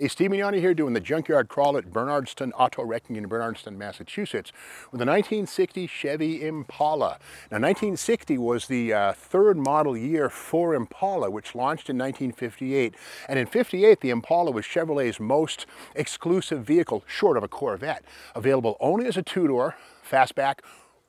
Hey, Steve Magnante here doing the junkyard crawl at Bernardston Auto Wrecking in Bernardston, Massachusetts with a 1960 Chevy Impala. Now 1960 was the uh, third model year for Impala which launched in 1958 and in 58 the Impala was Chevrolet's most exclusive vehicle short of a Corvette. Available only as a two-door, fastback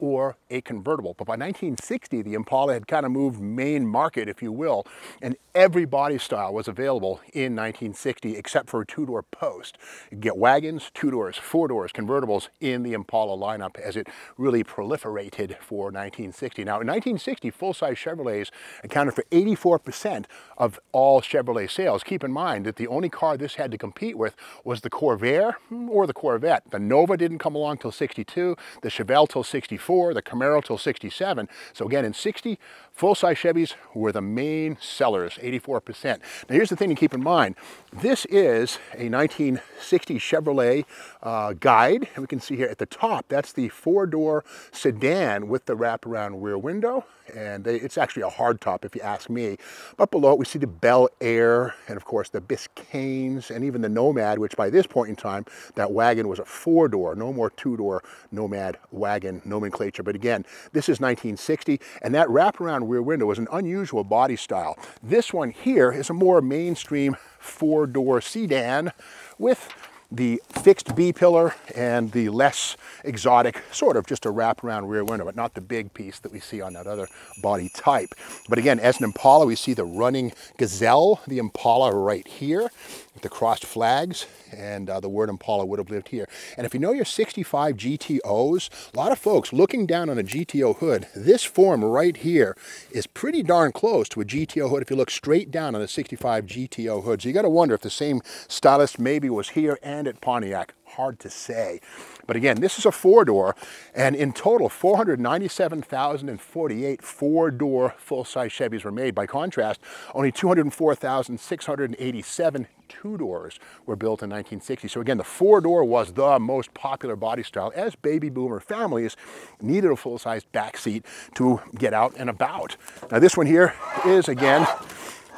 or a convertible. But by 1960, the Impala had kind of moved main market, if you will, and every body style was available in 1960 except for a two-door post. You get wagons, two doors, four doors, convertibles in the Impala lineup as it really proliferated for 1960. Now in 1960, full-size Chevrolets accounted for 84% of all Chevrolet sales. Keep in mind that the only car this had to compete with was the Corvair hmm, or the Corvette. The Nova didn't come along till 62, the Chevelle till 64, 64, the Camaro till 67. So again, in 60, full-size Chevys were the main sellers, 84%. Now here's the thing to keep in mind. This is a 1960 Chevrolet uh, guide, and we can see here at the top, that's the four-door sedan with the wraparound rear window, and they, it's actually a hardtop if you ask me. But below it, we see the Bel Air, and of course the Biscaynes, and even the Nomad, which by this point in time, that wagon was a four-door, no more two-door Nomad wagon nomenclature. But again, this is 1960, and that wraparound rear window was an unusual body style. This one here is a more mainstream four-door sedan with the fixed B-pillar and the less exotic, sort of just a wraparound rear window, but not the big piece that we see on that other body type. But again, as an Impala, we see the running Gazelle, the Impala right here, with the crossed flags, and uh, the word Impala would have lived here. And if you know your 65 GTOs, a lot of folks looking down on a GTO hood, this form right here is pretty darn close to a GTO hood if you look straight down on a 65 GTO hood. So you got to wonder if the same stylist maybe was here and at Pontiac. Hard to say. But again, this is a four-door, and in total, 497,048 four-door full-size Chevys were made. By contrast, only 204,687 two doors were built in 1960. So again, the four door was the most popular body style as baby boomer families needed a full-sized back seat to get out and about. Now this one here is again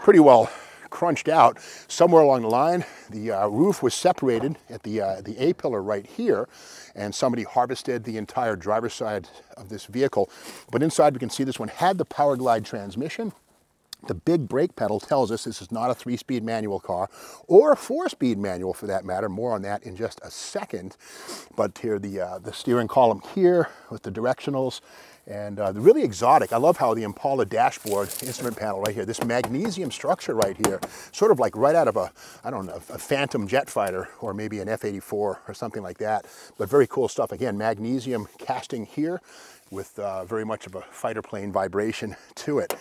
pretty well crunched out. Somewhere along the line, the uh, roof was separated at the, uh, the A-pillar right here, and somebody harvested the entire driver's side of this vehicle. But inside we can see this one had the Power Glide transmission, the big brake pedal tells us this is not a three-speed manual car or a four-speed manual for that matter. More on that in just a second. But here the, uh, the steering column here with the directionals and uh, really exotic. I love how the Impala dashboard instrument panel right here, this magnesium structure right here, sort of like right out of a, I don't know, a Phantom jet fighter or maybe an F-84 or something like that. But very cool stuff. Again, magnesium casting here with uh, very much of a fighter plane vibration to it.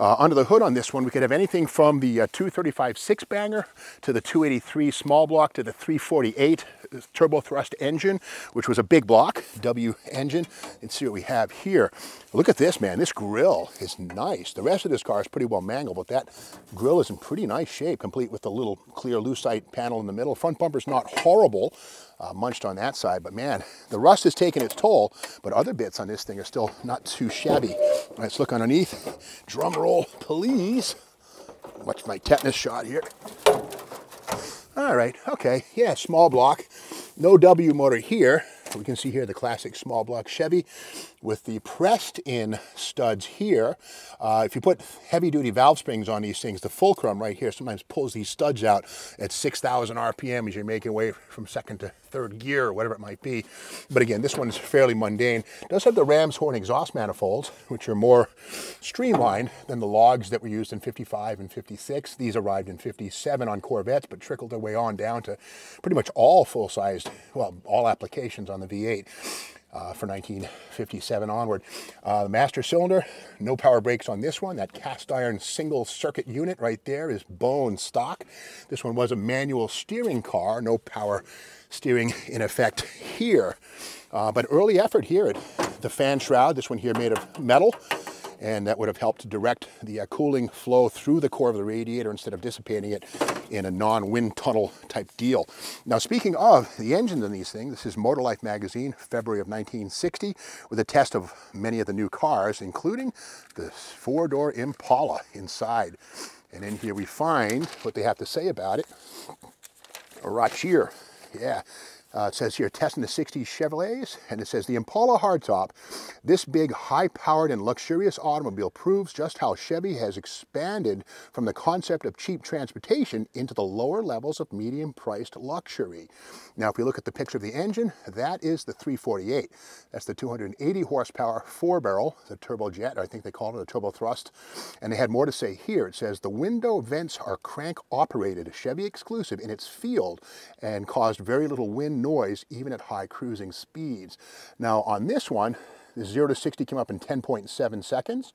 Uh, under the hood on this one, we could have anything from the uh, 235 six banger to the 283 small block to the 348 turbo thrust engine, which was a big block, W engine. And see what we have here. Look at this, man. This grill is nice. The rest of this car is pretty well mangled, but that grill is in pretty nice shape, complete with the little clear lucite panel in the middle. Front bumper's not horrible, uh, munched on that side, but man, the rust has taken its toll, but other bits on this thing are still not too shabby. Let's look underneath. Drum roll, please. Watch my tetanus shot here. All right, okay, yeah, small block. No W motor here. We can see here the classic small block Chevy with the pressed in studs here. Uh, if you put heavy duty valve springs on these things, the fulcrum right here sometimes pulls these studs out at 6,000 RPM as you're making way from second to third gear or whatever it might be. But again, this one is fairly mundane. It does have the Ram's horn exhaust manifolds, which are more streamlined than the logs that were used in 55 and 56. These arrived in 57 on Corvettes, but trickled their way on down to pretty much all full-sized, well, all applications on the V8 uh, for 1957 onward. Uh, the master cylinder, no power brakes on this one. That cast iron single circuit unit right there is bone stock. This one was a manual steering car, no power steering in effect here. Uh, but early effort here at the fan shroud, this one here made of metal, and that would have helped direct the uh, cooling flow through the core of the radiator instead of dissipating it in a non-wind tunnel type deal. Now speaking of the engines in these things, this is Motor Life magazine, February of 1960, with a test of many of the new cars, including the four-door Impala inside. And in here we find what they have to say about it. A Rockier. Yeah. Uh, it says here, testing the 60s Chevrolets, and it says the Impala hardtop. This big, high-powered and luxurious automobile proves just how Chevy has expanded from the concept of cheap transportation into the lower levels of medium-priced luxury. Now, if we look at the picture of the engine, that is the 348. That's the 280 horsepower four-barrel, the turbojet, I think they call it a turbo thrust. And they had more to say here. It says the window vents are crank operated, Chevy exclusive in its field, and caused very little wind noise even at high cruising speeds. Now on this one, the 0 to 60 came up in 10.7 seconds.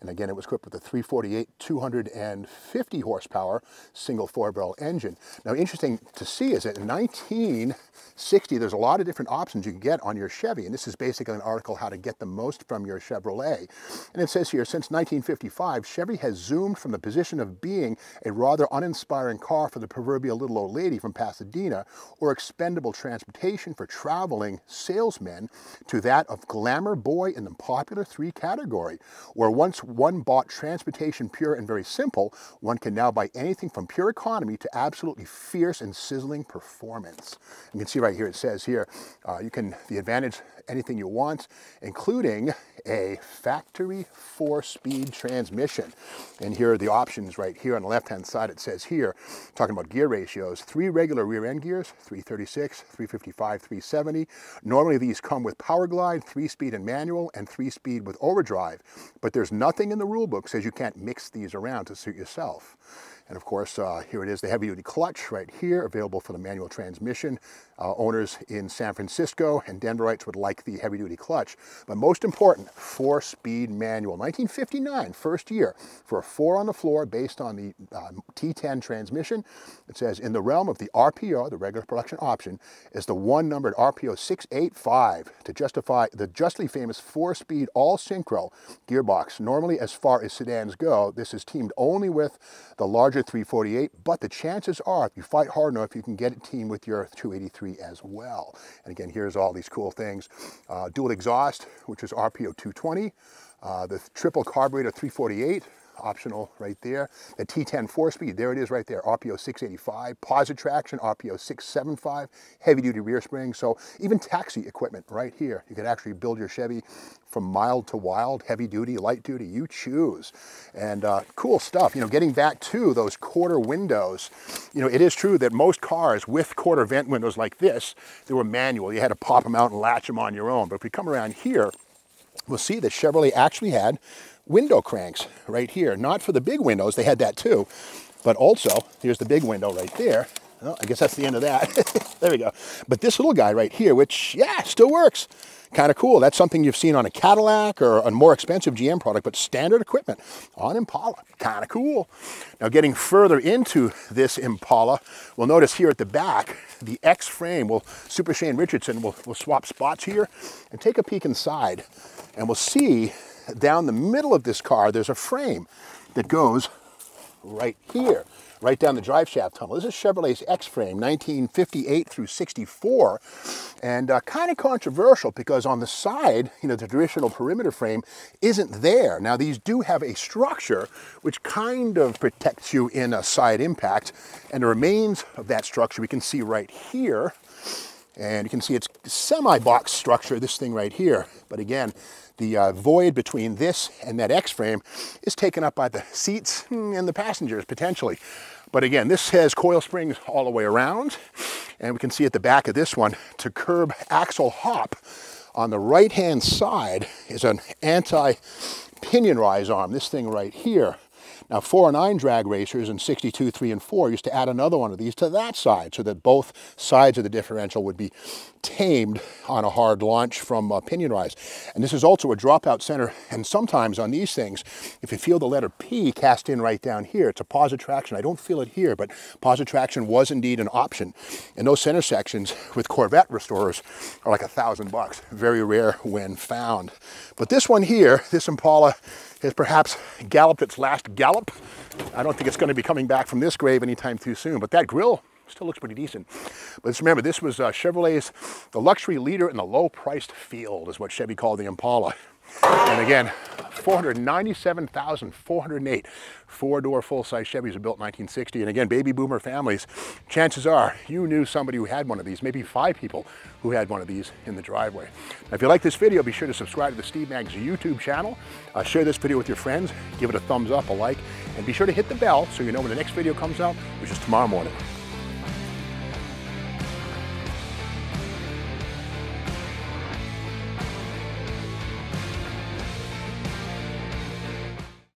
And again, it was equipped with a 348 250 horsepower single four barrel engine. Now, interesting to see is that in 1960, there's a lot of different options you can get on your Chevy. And this is basically an article how to get the most from your Chevrolet. And it says here, since 1955, Chevy has zoomed from the position of being a rather uninspiring car for the proverbial little old lady from Pasadena or expendable transportation for traveling salesmen to that of glamour boy in the popular three category, where once one bought transportation pure and very simple, one can now buy anything from pure economy to absolutely fierce and sizzling performance. You can see right here, it says here, uh, you can, the advantage, anything you want, including a factory four-speed transmission. And here are the options right here on the left-hand side. It says here, talking about gear ratios, three regular rear-end gears, 336, 355, 370. Normally these come with power glide, three-speed and manual, and three-speed with overdrive. But there's nothing in the rule book says you can't mix these around to suit yourself. And of course, uh, here it is, the heavy duty clutch right here, available for the manual transmission. Uh, owners in San Francisco and Denverites would like the heavy duty clutch. But most important, four speed manual. 1959, first year, for a four on the floor based on the uh, T10 transmission. It says, in the realm of the RPO, the regular production option, is the one numbered RPO 685 to justify the justly famous four speed all synchro gearbox. Normally, as far as sedans go, this is teamed only with the larger larger 348, but the chances are, if you fight hard enough, you can get it teamed with your 283 as well. And again, here's all these cool things. Uh, dual exhaust, which is RPO 220, uh, the triple carburetor 348, optional right there. The T10 four-speed, there it is right there, RPO 685, Positraction, RPO 675, heavy-duty rear spring. So even taxi equipment right here. You could actually build your Chevy from mild to wild, heavy duty, light duty, you choose. And uh, cool stuff. You know, getting back to those quarter windows, you know, it is true that most cars with quarter vent windows like this, they were manual. You had to pop them out and latch them on your own. But if we come around here, we'll see that Chevrolet actually had window cranks right here. Not for the big windows, they had that too, but also, here's the big window right there. Well, I guess that's the end of that. there we go. But this little guy right here, which, yeah, still works. Kind of cool. That's something you've seen on a Cadillac or a more expensive GM product, but standard equipment on Impala. Kind of cool. Now getting further into this Impala, we'll notice here at the back, the X frame, will Super Shane Richardson will will swap spots here and take a peek inside. And we'll see down the middle of this car, there's a frame that goes right here, right down the drive shaft tunnel. This is Chevrolet's X-Frame, 1958 through 64, and uh, kind of controversial because on the side, you know, the traditional perimeter frame isn't there. Now, these do have a structure which kind of protects you in a side impact, and the remains of that structure we can see right here, and you can see it's semi-box structure, this thing right here. But again, the uh, void between this and that X-frame is taken up by the seats and the passengers potentially. But again, this has coil springs all the way around. And we can see at the back of this one, to curb axle hop, on the right-hand side is an anti-pinion rise arm, this thing right here. Now, four and nine drag racers in 62, 3, and 4 used to add another one of these to that side so that both sides of the differential would be tamed on a hard launch from uh, pinion rise. And this is also a dropout center. And sometimes on these things, if you feel the letter P cast in right down here, it's a Positraction. I don't feel it here, but Positraction was indeed an option. And those center sections with Corvette restorers are like a thousand bucks. Very rare when found. But this one here, this Impala, has perhaps galloped its last gallop. I don't think it's going to be coming back from this grave anytime too soon, but that grill still looks pretty decent. But just remember, this was uh, Chevrolet's, the luxury leader in the low-priced field is what Chevy called the Impala. And again, 497,408 four-door full-size Chevys were built in 1960. And again, baby boomer families, chances are you knew somebody who had one of these, maybe five people who had one of these in the driveway. Now, if you like this video, be sure to subscribe to the Steve Maggs YouTube channel. Uh, share this video with your friends, give it a thumbs up, a like, and be sure to hit the bell so you know when the next video comes out, which is tomorrow morning.